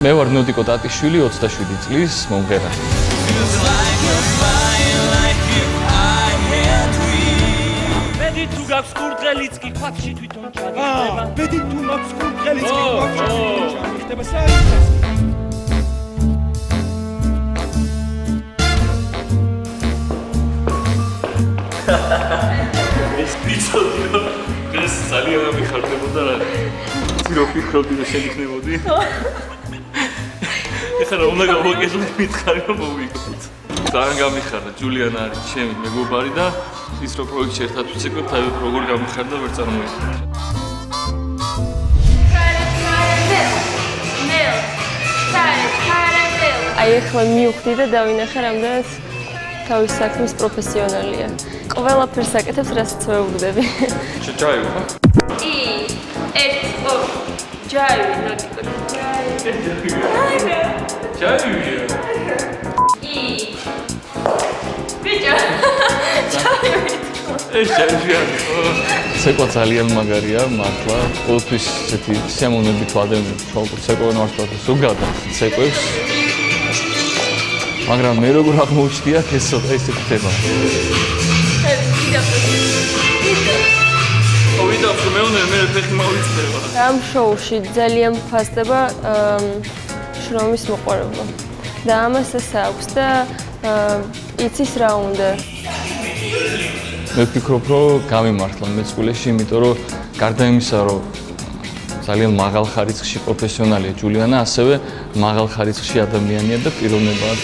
მე ვარ ნოდიკო ტატიშვილი 27 წლის მომღერალი. მედი თუ გაქვს კურდღელიც კი ქვაფში თვითონ ჩაგიხდება მედი თუ მაქვს კურდღელიც კი ქვაფში თვითონ ჩაგიხდება ეს ვიცოდი რომ ეს ძალიან ამიხარდებოდა რა ძირო ფიქრობდი რომ შეგიქნებოდი ეხლა რა უნდა გავაკეთო მითხარი რომ მოვიგოთ ძალიან გამიხარდა ჯულიანა არის ჩემი მეგობარი და ის რო პროექტში ერთად ვცეკვებთ აი როგორ გამიხარდა ვერ წარმოიდგინე აი ახლა მივხვდი და დავინახე რამდენად თავის საქმის პროფესიონალია. ყველაფერს აკეთებს, რასაც ვეუბნები. შეჭაი ხო ი, ერთ, ო, ჯაი, ნოტიკო, ჯაი. ჯაივია ი. ბიჭო. ჯაი. ეს ჯაივია ხო ცეკვა ძალიან მაგარია მართლა ყოველთვის ესეთი სიამოვნებით თვალყურს ცეკვა მართლა ზოგადად ცეკვებს მაგრამ მე როგორ აღმოჩნდია ეს ცოტა ისე ხდება ვიდა რომ მეუნე მე ფეხი მოვიწდება ამ შოუში ძალიან ფასდება შრომის მოყარება. და ამას ეს აქვს და იცის რა უნდა. მე ვფიქრობ რომ გამიმართლა მეწყვილეში იმიტომ რომ გარდა იმისა რომ ძალიან მაღალ ხარისხში პროფესიონალია ჯულიანა ასევე მაღალ ხარისხში ადამიანია და პიროვნებაა